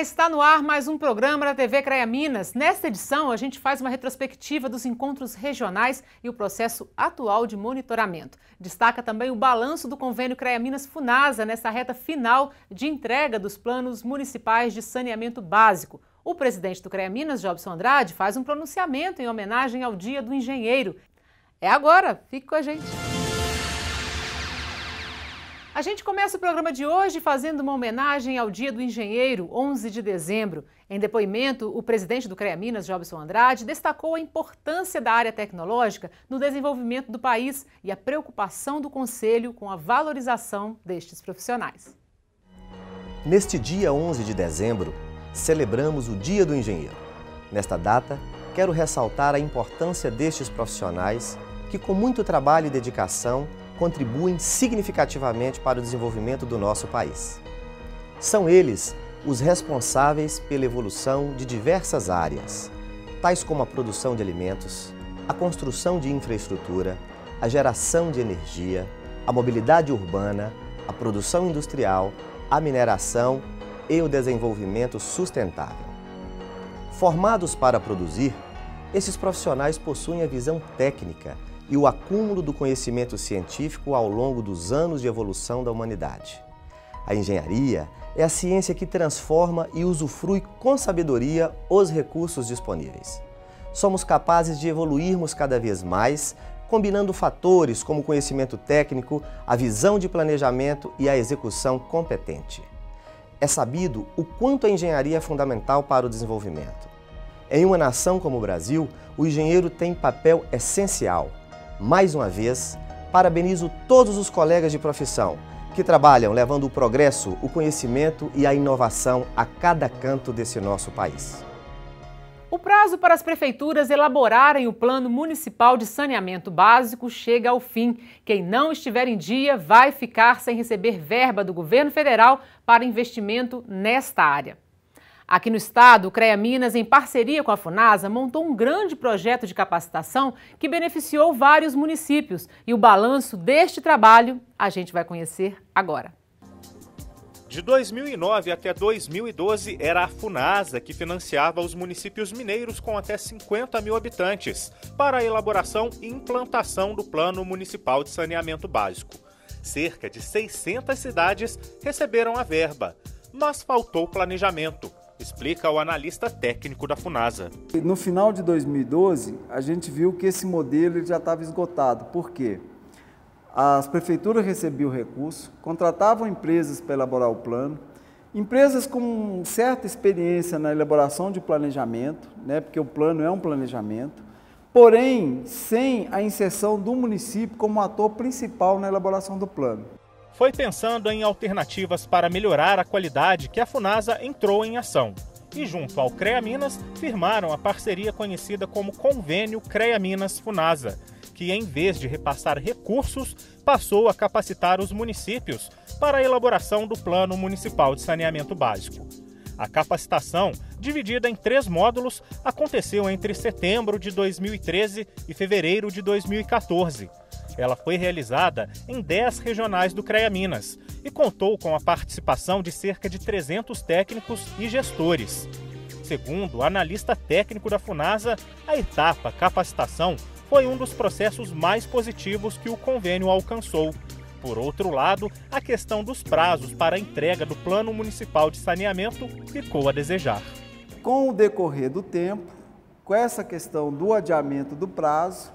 Está no ar mais um programa da TV CREA Minas. Nesta edição, a gente faz uma retrospectiva dos encontros regionais e o processo atual de monitoramento. Destaca também o balanço do convênio CREA Minas Funasa nessa reta final de entrega dos planos municipais de saneamento básico. O presidente do CREA Minas, Jobson Andrade, faz um pronunciamento em homenagem ao Dia do Engenheiro. É agora, fique com a gente. A gente começa o programa de hoje fazendo uma homenagem ao Dia do Engenheiro, 11 de dezembro. Em depoimento, o presidente do CREA Minas, Jobson Andrade, destacou a importância da área tecnológica no desenvolvimento do país e a preocupação do Conselho com a valorização destes profissionais. Neste dia 11 de dezembro, celebramos o Dia do Engenheiro. Nesta data, quero ressaltar a importância destes profissionais que, com muito trabalho e dedicação, contribuem significativamente para o desenvolvimento do nosso país. São eles os responsáveis pela evolução de diversas áreas, tais como a produção de alimentos, a construção de infraestrutura, a geração de energia, a mobilidade urbana, a produção industrial, a mineração e o desenvolvimento sustentável. Formados para produzir, esses profissionais possuem a visão técnica e o acúmulo do conhecimento científico ao longo dos anos de evolução da humanidade. A engenharia é a ciência que transforma e usufrui com sabedoria os recursos disponíveis. Somos capazes de evoluirmos cada vez mais, combinando fatores como conhecimento técnico, a visão de planejamento e a execução competente. É sabido o quanto a engenharia é fundamental para o desenvolvimento. Em uma nação como o Brasil, o engenheiro tem papel essencial mais uma vez, parabenizo todos os colegas de profissão que trabalham levando o progresso, o conhecimento e a inovação a cada canto desse nosso país. O prazo para as prefeituras elaborarem o Plano Municipal de Saneamento Básico chega ao fim. Quem não estiver em dia vai ficar sem receber verba do governo federal para investimento nesta área. Aqui no estado, o CREA Minas, em parceria com a FUNASA, montou um grande projeto de capacitação que beneficiou vários municípios. E o balanço deste trabalho a gente vai conhecer agora. De 2009 até 2012, era a FUNASA que financiava os municípios mineiros com até 50 mil habitantes para a elaboração e implantação do Plano Municipal de Saneamento Básico. Cerca de 600 cidades receberam a verba, mas faltou planejamento explica o analista técnico da Funasa. No final de 2012, a gente viu que esse modelo já estava esgotado. Por quê? As prefeituras recebiam o recurso, contratavam empresas para elaborar o plano, empresas com certa experiência na elaboração de planejamento, né, porque o plano é um planejamento, porém sem a inserção do município como ator principal na elaboração do plano foi pensando em alternativas para melhorar a qualidade que a Funasa entrou em ação. E junto ao CREA Minas, firmaram a parceria conhecida como Convênio CREA Minas Funasa, que em vez de repassar recursos, passou a capacitar os municípios para a elaboração do Plano Municipal de Saneamento Básico. A capacitação, dividida em três módulos, aconteceu entre setembro de 2013 e fevereiro de 2014 ela foi realizada em 10 regionais do CREA Minas e contou com a participação de cerca de 300 técnicos e gestores. Segundo o analista técnico da FUNASA, a etapa capacitação foi um dos processos mais positivos que o convênio alcançou. Por outro lado, a questão dos prazos para a entrega do Plano Municipal de Saneamento ficou a desejar. Com o decorrer do tempo, com essa questão do adiamento do prazo,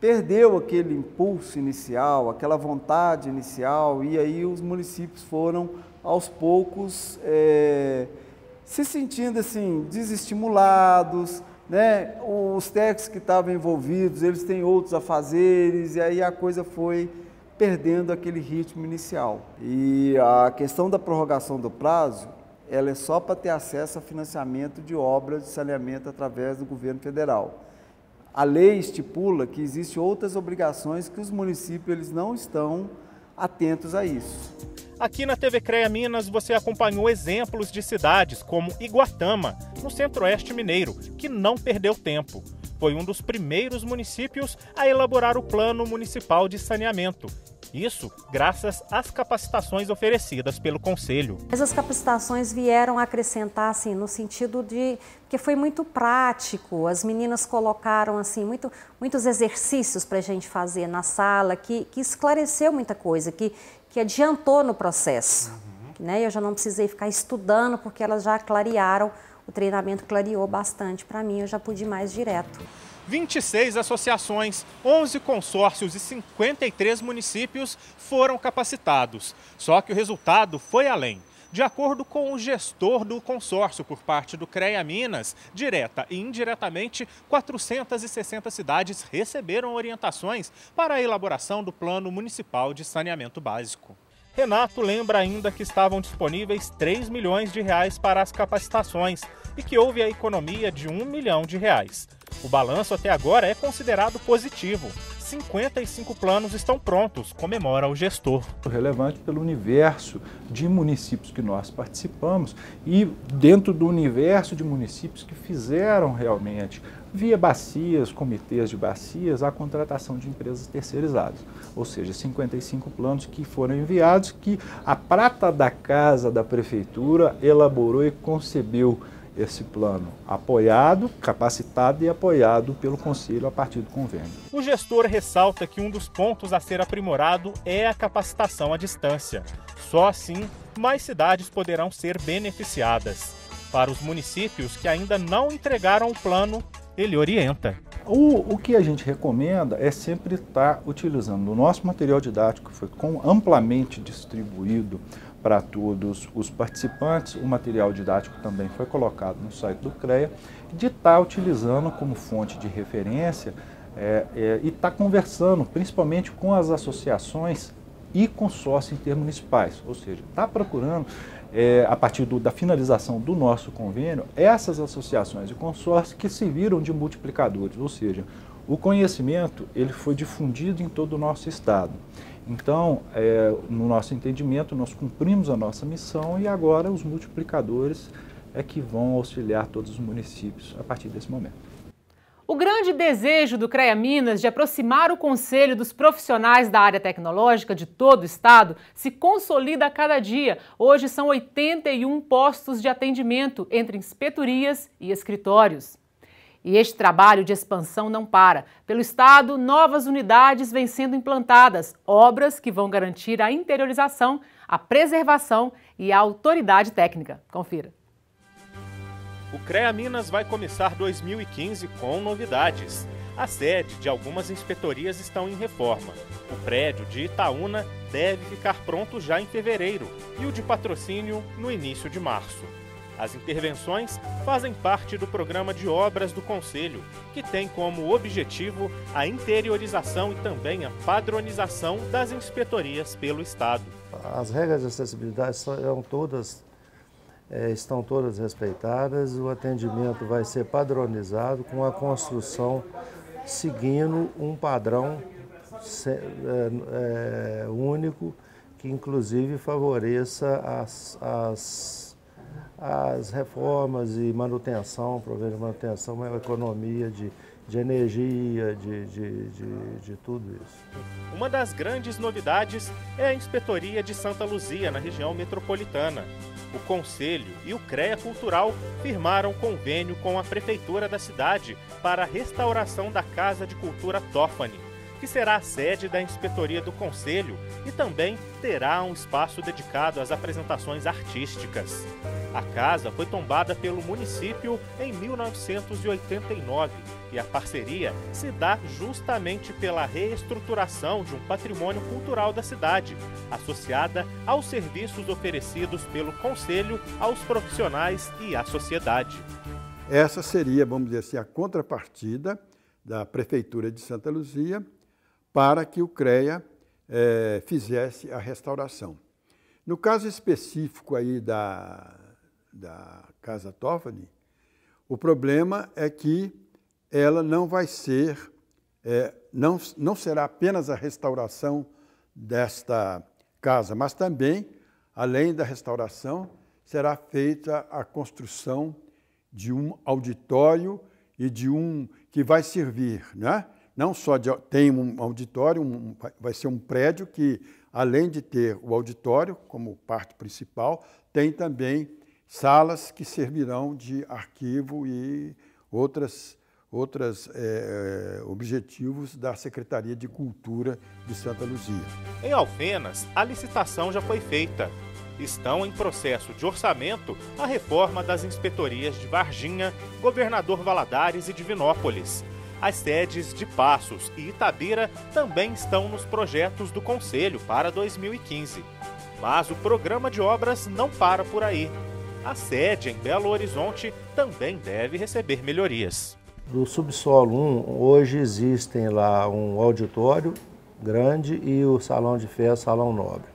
perdeu aquele impulso inicial, aquela vontade inicial, e aí os municípios foram aos poucos é, se sentindo assim desestimulados, né? Os técnicos que estavam envolvidos, eles têm outros afazeres, e aí a coisa foi perdendo aquele ritmo inicial. E a questão da prorrogação do prazo, ela é só para ter acesso a financiamento de obras de saneamento através do governo federal. A lei estipula que existem outras obrigações que os municípios eles não estão atentos a isso. Aqui na TV CREA Minas você acompanhou exemplos de cidades como Iguatama, no centro-oeste mineiro, que não perdeu tempo. Foi um dos primeiros municípios a elaborar o Plano Municipal de Saneamento Isso graças às capacitações oferecidas pelo Conselho. Essas capacitações vieram acrescentar, assim, no sentido de que foi muito prático. As meninas colocaram, assim, muito, muitos exercícios para a gente fazer na sala, que, que esclareceu muita coisa, que, que adiantou no processo. Uhum. Né? Eu já não precisei ficar estudando, porque elas já clarearam, o treinamento clareou bastante para mim, eu já pude ir mais direto. 26 associações, 11 consórcios e 53 municípios foram capacitados. Só que o resultado foi além. De acordo com o gestor do consórcio por parte do CREA Minas, direta e indiretamente, 460 cidades receberam orientações para a elaboração do Plano Municipal de Saneamento Básico. Renato lembra ainda que estavam disponíveis 3 milhões de reais para as capacitações e que houve a economia de 1 milhão de reais. O balanço até agora é considerado positivo. 55 planos estão prontos, comemora o gestor. Relevante pelo universo de municípios que nós participamos e dentro do universo de municípios que fizeram realmente, via bacias, comitês de bacias, a contratação de empresas terceirizadas. Ou seja, 55 planos que foram enviados, que a prata da casa da prefeitura elaborou e concebeu esse plano apoiado, capacitado e apoiado pelo Conselho a partir do convênio. O gestor ressalta que um dos pontos a ser aprimorado é a capacitação à distância. Só assim, mais cidades poderão ser beneficiadas. Para os municípios que ainda não entregaram o plano, ele orienta. O, o que a gente recomenda é sempre estar utilizando o nosso material didático, que foi amplamente distribuído para todos os participantes. O material didático também foi colocado no site do CREA, de estar utilizando como fonte de referência é, é, e estar conversando principalmente com as associações e consórcios intermunicipais, ou seja, está procurando, é, a partir do, da finalização do nosso convênio, essas associações e consórcios que serviram de multiplicadores, ou seja, o conhecimento ele foi difundido em todo o nosso estado. Então, é, no nosso entendimento, nós cumprimos a nossa missão e agora os multiplicadores é que vão auxiliar todos os municípios a partir desse momento. O grande desejo do CREA Minas de aproximar o Conselho dos profissionais da área tecnológica de todo o estado se consolida a cada dia. Hoje são 81 postos de atendimento entre inspetorias e escritórios. E este trabalho de expansão não para. Pelo Estado, novas unidades vêm sendo implantadas, obras que vão garantir a interiorização, a preservação e a autoridade técnica. Confira. O CREA Minas vai começar 2015 com novidades. A sede de algumas inspetorias estão em reforma. O prédio de Itaúna deve ficar pronto já em fevereiro e o de patrocínio no início de março. As intervenções fazem parte do programa de obras do Conselho, que tem como objetivo a interiorização e também a padronização das inspetorias pelo Estado. As regras de acessibilidade são todas, é, estão todas respeitadas, o atendimento vai ser padronizado com a construção seguindo um padrão é, é, único que inclusive favoreça as, as as reformas e manutenção, prover de manutenção, uma economia de, de energia, de, de, de, de, tudo isso. Uma das grandes novidades é a Inspetoria de Santa Luzia, na região metropolitana. O Conselho e o CREA Cultural firmaram convênio com a Prefeitura da cidade para a restauração da Casa de Cultura Toffani que será a sede da inspetoria do Conselho e também terá um espaço dedicado às apresentações artísticas. A casa foi tombada pelo município em 1989 e a parceria se dá justamente pela reestruturação de um patrimônio cultural da cidade, associada aos serviços oferecidos pelo Conselho aos profissionais e à sociedade. Essa seria, vamos dizer assim, a contrapartida da Prefeitura de Santa Luzia para que o CREA é, fizesse a restauração. No caso específico aí da, da Casa Toffani, o problema é que ela não vai ser, é, não, não será apenas a restauração desta casa, mas também, além da restauração, será feita a construção de um auditório e de um que vai servir, né? não só de, tem um auditório, um, vai ser um prédio que, além de ter o auditório como parte principal, tem também salas que servirão de arquivo e outras outros é, objetivos da Secretaria de Cultura de Santa Luzia. Em Alfenas, a licitação já foi feita. Estão em processo de orçamento a reforma das inspetorias de Varginha, Governador Valadares e Divinópolis. As sedes de Passos e Itabira também estão nos projetos do Conselho para 2015. Mas o programa de obras não para por aí. A sede em Belo Horizonte também deve receber melhorias. Do subsolo 1, hoje existem lá um auditório grande e o salão de festa, salão nobre.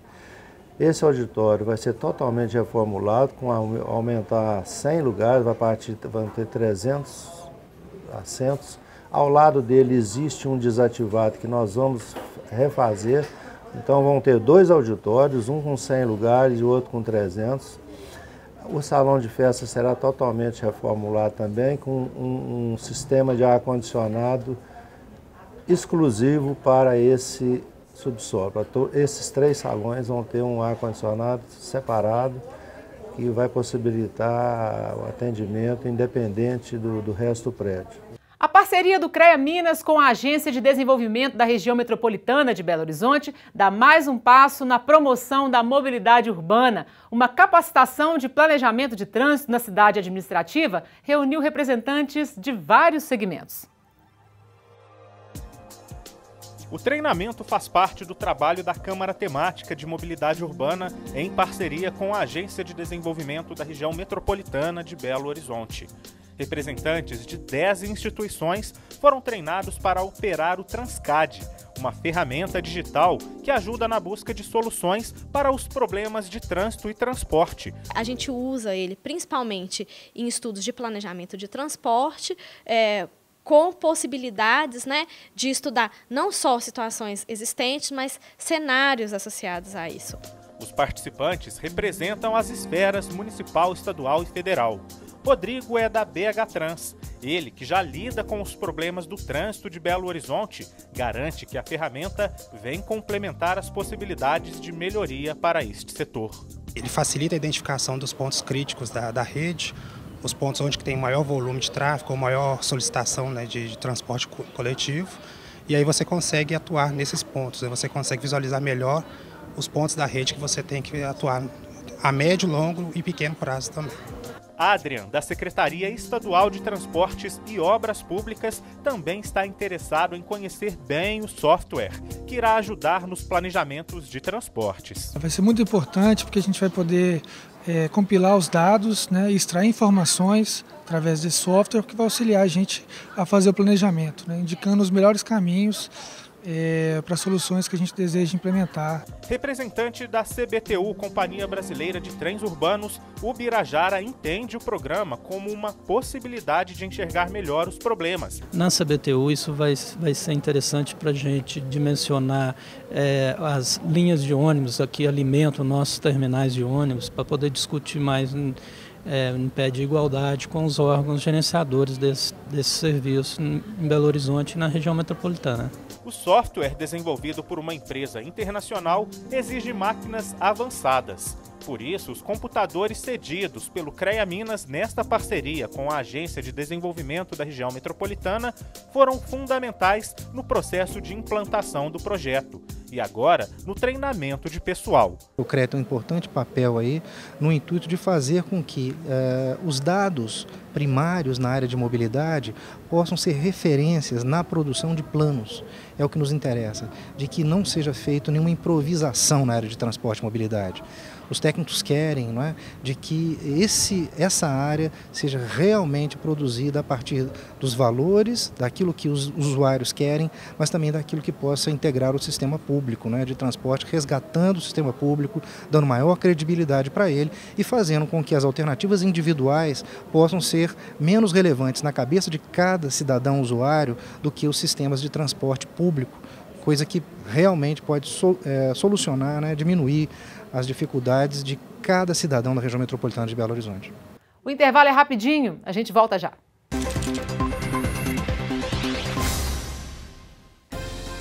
Esse auditório vai ser totalmente reformulado, com aumentar 100 lugares, vai partir, vão ter 300 assentos. Ao lado dele existe um desativado que nós vamos refazer. Então vão ter dois auditórios, um com 100 lugares e outro com 300. O salão de festa será totalmente reformulado também, com um, um sistema de ar-condicionado exclusivo para esse subsolo. Esses três salões vão ter um ar-condicionado separado que vai possibilitar o atendimento independente do, do resto do prédio. A parceria do CREA Minas com a Agência de Desenvolvimento da Região Metropolitana de Belo Horizonte dá mais um passo na promoção da mobilidade urbana. Uma capacitação de planejamento de trânsito na cidade administrativa reuniu representantes de vários segmentos. O treinamento faz parte do trabalho da Câmara Temática de Mobilidade Urbana em parceria com a Agência de Desenvolvimento da Região Metropolitana de Belo Horizonte. Representantes de 10 instituições foram treinados para operar o Transcad, uma ferramenta digital que ajuda na busca de soluções para os problemas de trânsito e transporte. A gente usa ele principalmente em estudos de planejamento de transporte. É, com possibilidades né, de estudar não só situações existentes, mas cenários associados a isso. Os participantes representam as esferas municipal, estadual e federal. Rodrigo é da BH Trans. Ele, que já lida com os problemas do trânsito de Belo Horizonte, garante que a ferramenta vem complementar as possibilidades de melhoria para este setor. Ele facilita a identificação dos pontos críticos da, da rede, os pontos onde tem maior volume de tráfego, maior solicitação né, de, de, transporte coletivo, e aí você consegue atuar nesses pontos, né? você consegue visualizar melhor os pontos da rede que você tem que atuar a médio, longo e pequeno prazo também. Adrian, da Secretaria Estadual de Transportes e Obras Públicas, também está interessado em conhecer bem o software, que irá ajudar nos planejamentos de transportes. Vai ser muito importante porque a gente vai poder é, compilar os dados né, e extrair informações através desse software que vai auxiliar a gente a fazer o planejamento, né, indicando os melhores caminhos é, para soluções que a gente deseja implementar. Representante da CBTU, Companhia Brasileira de Trens Urbanos, o Birajara entende o programa como uma possibilidade de enxergar melhor os problemas. Na CBTU, isso vai, vai ser interessante para a gente dimensionar é, as linhas de ônibus que alimentam nossos terminais de ônibus, para poder discutir mais em, é, em pé de igualdade com os órgãos gerenciadores desse, desse serviço em Belo Horizonte e na região metropolitana. O software desenvolvido por uma empresa internacional exige máquinas avançadas. Por isso, os computadores cedidos pelo CREA Minas nesta parceria com a Agência de Desenvolvimento da Região Metropolitana foram fundamentais no processo de implantação do projeto e agora no treinamento de pessoal. O CREA tem um importante papel aí no intuito de fazer com que uh, os dados primários na área de mobilidade possam ser referências na produção de planos. É o que nos interessa, de que não seja feito nenhuma improvisação na área de transporte e mobilidade os técnicos querem, não é? de que esse, essa área seja realmente produzida a partir dos valores, daquilo que os usuários querem, mas também daquilo que possa integrar o sistema público não é? de transporte, resgatando o sistema público, dando maior credibilidade para ele e fazendo com que as alternativas individuais possam ser menos relevantes na cabeça de cada cidadão usuário do que os sistemas de transporte público coisa que realmente pode é, solucionar, né, diminuir as dificuldades de cada cidadão da região metropolitana de Belo Horizonte. O intervalo é rapidinho, a gente volta já.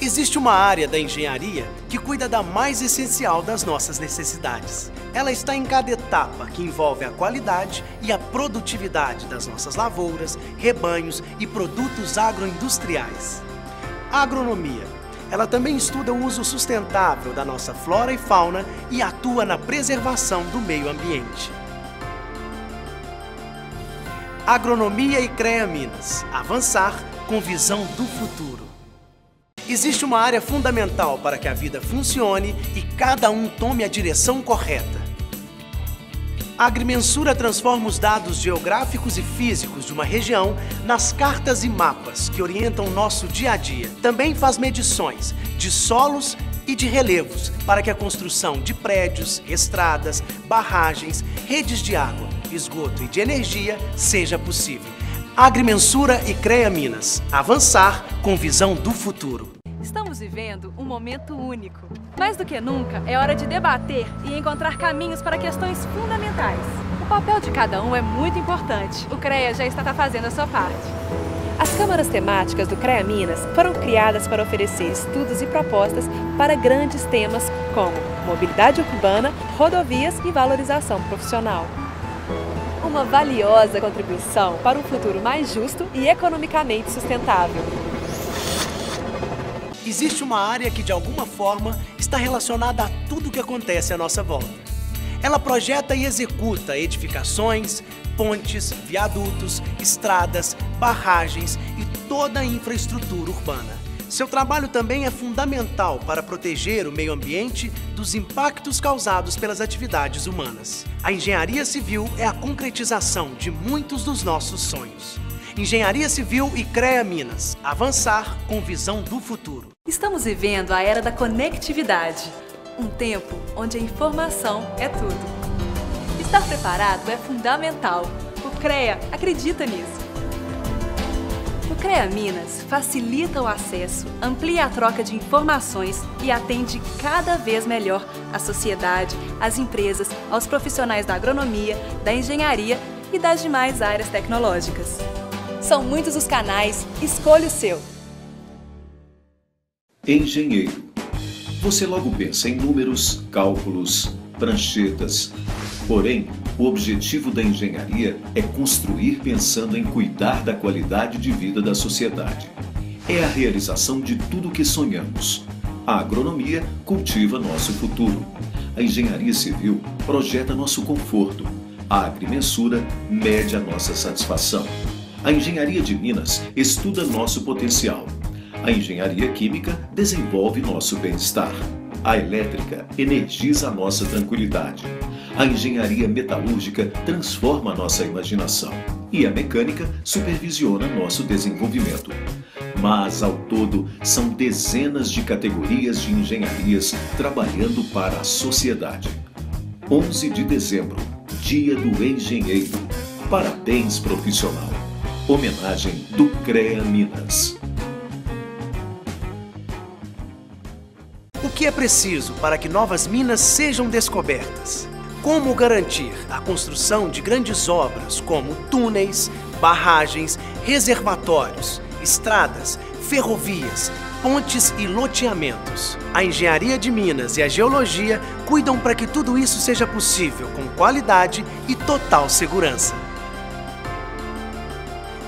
Existe uma área da engenharia que cuida da mais essencial das nossas necessidades. Ela está em cada etapa que envolve a qualidade e a produtividade das nossas lavouras, rebanhos e produtos agroindustriais. A agronomia. Ela também estuda o uso sustentável da nossa flora e fauna e atua na preservação do meio ambiente. Agronomia e CREA Minas. Avançar com visão do futuro. Existe uma área fundamental para que a vida funcione e cada um tome a direção correta. A agrimensura transforma os dados geográficos e físicos de uma região nas cartas e mapas que orientam nosso dia a dia. Também faz medições de solos e de relevos para que a construção de prédios, estradas, barragens, redes de água, esgoto e de energia seja possível. Agrimensura e CREA Minas. Avançar com visão do futuro. Estamos vivendo um momento único. Mais do que nunca, é hora de debater e encontrar caminhos para questões fundamentais. O papel de cada um é muito importante. O CREA já está fazendo a sua parte. As câmaras temáticas do CREA Minas foram criadas para oferecer estudos e propostas para grandes temas como mobilidade urbana, rodovias e valorização profissional uma valiosa contribuição para um futuro mais justo e economicamente sustentável. Existe uma área que, de alguma forma, está relacionada a tudo o que acontece à nossa volta. Ela projeta e executa edificações, pontes, viadutos, estradas, barragens e toda a infraestrutura urbana. Seu trabalho também é fundamental para proteger o meio ambiente dos impactos causados pelas atividades humanas. A engenharia civil é a concretização de muitos dos nossos sonhos. Engenharia Civil e CREA Minas. Avançar com visão do futuro. Estamos vivendo a era da conectividade. Um tempo onde a informação é tudo. Estar preparado é fundamental. O CREA acredita nisso. O CREA Minas facilita o acesso, amplia a troca de informações e atende cada vez melhor a sociedade, as empresas, aos profissionais da agronomia, da engenharia e das demais áreas tecnológicas. São muitos os canais, escolha o seu. Engenheiro. Você logo pensa em números, cálculos, pranchetas. Porém, o objetivo da engenharia é construir pensando em cuidar da qualidade de vida da sociedade. É a realização de tudo o que sonhamos. A agronomia cultiva nosso futuro. A engenharia civil projeta nosso conforto. A agrimensura mede a nossa satisfação. A engenharia de Minas estuda nosso potencial. A engenharia química desenvolve nosso bem-estar. A elétrica energiza a nossa tranquilidade. A engenharia metalúrgica transforma nossa imaginação e a mecânica supervisiona nosso desenvolvimento. Mas, ao todo, são dezenas de categorias de engenharias trabalhando para a sociedade. 11 de dezembro, Dia do Engenheiro. Parabéns, profissional. Homenagem do CREA Minas. O que é preciso para que novas minas sejam descobertas? Como garantir a construção de grandes obras como túneis, barragens, reservatórios, estradas, ferrovias, pontes e loteamentos? A engenharia de Minas e a geologia cuidam para que tudo isso seja possível com qualidade e total segurança.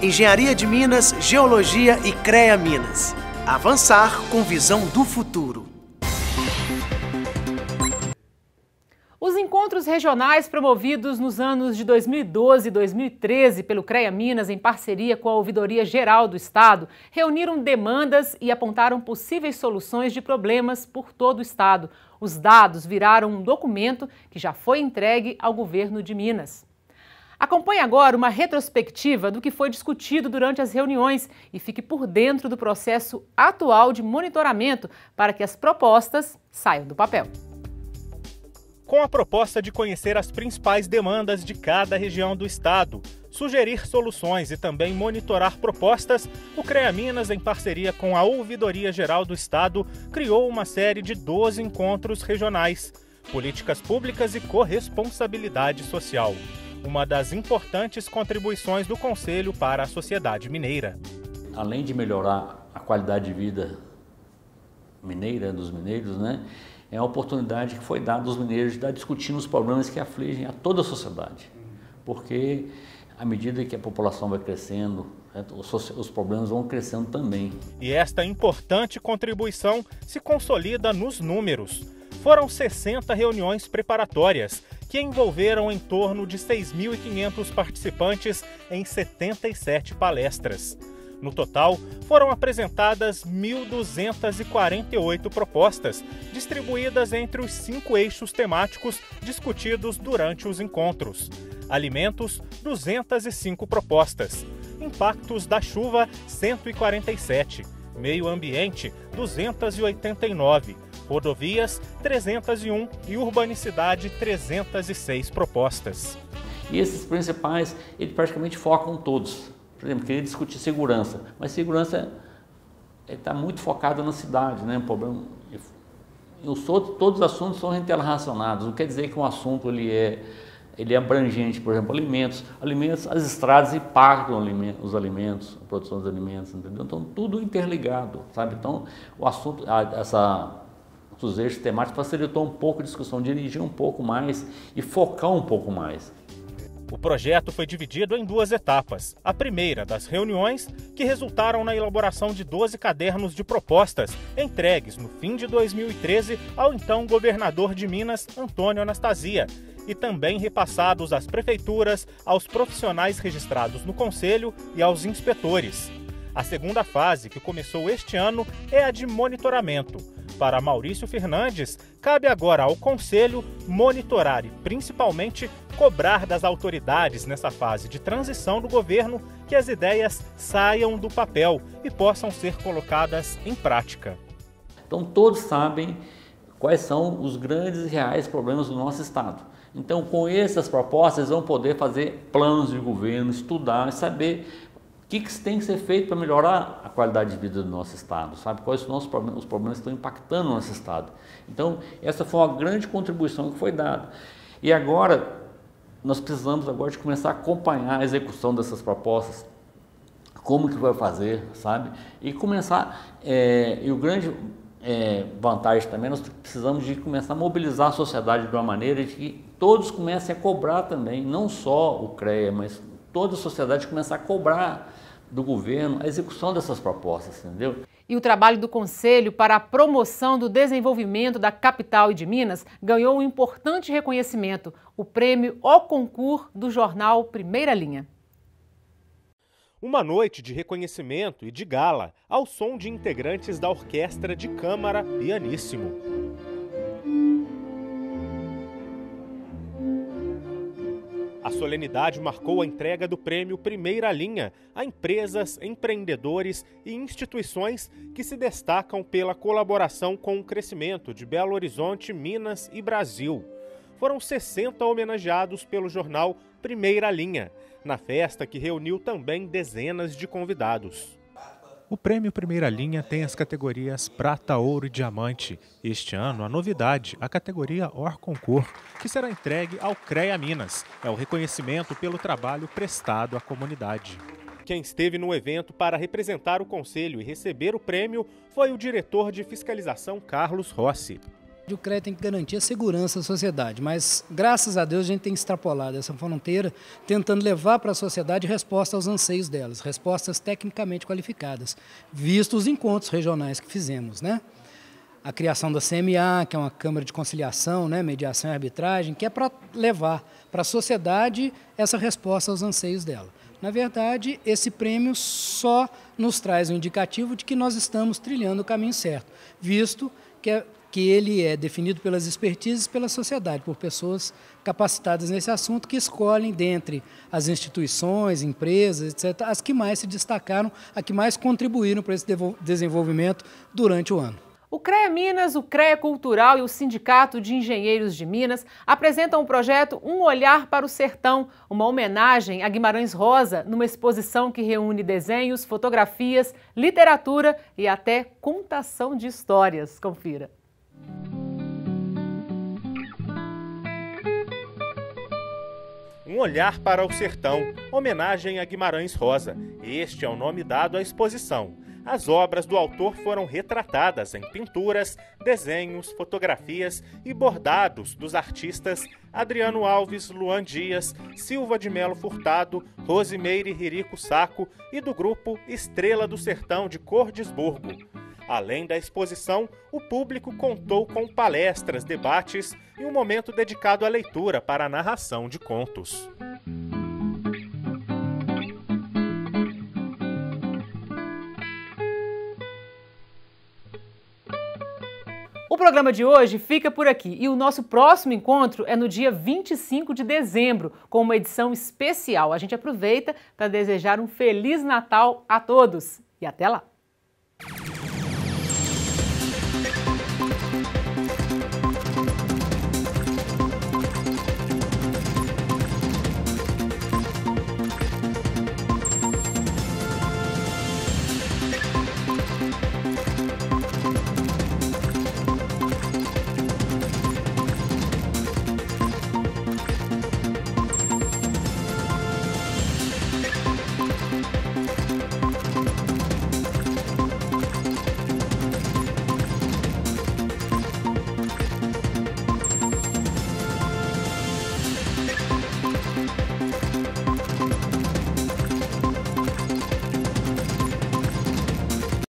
Engenharia de Minas, Geologia e CREA Minas. Avançar com visão do futuro. Os encontros regionais promovidos nos anos de 2012 e 2013 pelo CREA Minas, em parceria com a Ouvidoria Geral do Estado, reuniram demandas e apontaram possíveis soluções de problemas por todo o Estado. Os dados viraram um documento que já foi entregue ao governo de Minas. Acompanhe agora uma retrospectiva do que foi discutido durante as reuniões e fique por dentro do processo atual de monitoramento para que as propostas saiam do papel com a proposta de conhecer as principais demandas de cada região do estado, sugerir soluções e também monitorar propostas, o CREA Minas, em parceria com a Ouvidoria Geral do Estado, criou uma série de 12 encontros regionais, políticas públicas e corresponsabilidade social. Uma das importantes contribuições do Conselho para a sociedade mineira. Além de melhorar a qualidade de vida mineira, dos mineiros, né? É uma oportunidade que foi dada aos mineiros de estar discutindo os problemas que afligem a toda a sociedade. Porque à medida que a população vai crescendo, né, os problemas vão crescendo também. E esta importante contribuição se consolida nos números. Foram 60 reuniões preparatórias que envolveram em torno de 6.500 participantes em 77 palestras. No total, foram apresentadas 1.248 propostas, distribuídas entre os cinco eixos temáticos discutidos durante os encontros. Alimentos, 205 propostas. Impactos da chuva, 147. Meio ambiente, 289. Rodovias, 301 e urbanicidade, 306 propostas. E esses principais, eles praticamente focam todos. Por exemplo, queria discutir segurança, mas segurança está muito focada na cidade, né? O problema, os outros, todos os assuntos são interrelacionados. Não quer dizer que um assunto ele é ele é abrangente, por exemplo, alimentos, alimentos, as estradas impactam os alimentos, a produção dos alimentos, entendeu? Então tudo interligado, sabe? Então o assunto, essa os eixos temáticos facilitou um pouco a discussão, dirigir um pouco mais e focar um pouco mais. O projeto foi dividido em duas etapas. A primeira das reuniões, que resultaram na elaboração de 12 cadernos de propostas, entregues no fim de 2013 ao então governador de Minas, Antônio Anastasia, e também repassados às prefeituras, aos profissionais registrados no conselho e aos inspetores. A segunda fase, que começou este ano, é a de monitoramento para Maurício Fernandes, cabe agora ao Conselho monitorar e, principalmente, cobrar das autoridades nessa fase de transição do governo que as ideias saiam do papel e possam ser colocadas em prática. Então, todos sabem quais são os grandes e reais problemas do nosso Estado. Então, com essas propostas, vão poder fazer planos de governo, estudar, saber o que, que tem que ser feito para melhorar a qualidade de vida do nosso Estado? Sabe quais são os problemas, os problemas que estão impactando o nosso Estado? Então, essa foi uma grande contribuição que foi dada. E agora, nós precisamos agora de começar a acompanhar a execução dessas propostas, como que vai fazer, sabe? E começar, é, e o grande é, vantagem também, nós precisamos de começar a mobilizar a sociedade de uma maneira de que todos comecem a cobrar também, não só o CREA, mas toda a sociedade começar a cobrar do governo a execução dessas propostas, entendeu? E o trabalho do Conselho para a promoção do desenvolvimento da capital e de Minas ganhou um importante reconhecimento, o prêmio O Concur do jornal Primeira Linha. Uma noite de reconhecimento e de gala ao som de integrantes da Orquestra de Câmara Pianíssimo. A solenidade marcou a entrega do prêmio Primeira Linha a empresas, empreendedores e instituições que se destacam pela colaboração com o crescimento de Belo Horizonte, Minas e Brasil. Foram 60 homenageados pelo jornal Primeira Linha, na festa que reuniu também dezenas de convidados. O prêmio Primeira Linha tem as categorias Prata, Ouro e Diamante. Este ano, a novidade, a categoria Or Concur, que será entregue ao CREA Minas. É o reconhecimento pelo trabalho prestado à comunidade. Quem esteve no evento para representar o conselho e receber o prêmio foi o diretor de fiscalização Carlos Rossi. O CREA tem que garantir a segurança da sociedade, mas graças a Deus a gente tem extrapolado essa fronteira, tentando levar para a sociedade resposta aos anseios delas, respostas tecnicamente qualificadas, visto os encontros regionais que fizemos, né? A criação da CMA, que é uma Câmara de Conciliação, né, Mediação e Arbitragem, que é para levar para a sociedade essa resposta aos anseios dela. Na verdade, esse prêmio só nos traz um indicativo de que nós estamos trilhando o caminho certo, visto que é que ele é definido pelas expertises pela sociedade, por pessoas capacitadas nesse assunto que escolhem dentre as instituições, empresas, etc., as que mais se destacaram, as que mais contribuíram para esse desenvolvimento durante o ano. O CREA Minas, o CREA Cultural e o Sindicato de Engenheiros de Minas apresentam o projeto Um Olhar para o Sertão, uma homenagem a Guimarães Rosa, numa exposição que reúne desenhos, fotografias, literatura e até contação de histórias. Confira. Um olhar para o sertão, homenagem a Guimarães Rosa. Este é o nome dado à exposição. as obras do autor foram retratadas em pinturas, desenhos, fotografias e bordados dos artistas Adriano Alves, Luan Dias, Silva de Melo Furtado, Rosimeire Ririco Saco e do grupo Estrela do Sertão de Cordesburgo. Além da exposição, o público contou com palestras, debates e um momento dedicado à leitura para a narração de contos. O programa de hoje fica por aqui e o nosso próximo encontro é no dia 25 de dezembro, com uma edição especial. A gente aproveita para desejar um Feliz Natal a todos e até lá!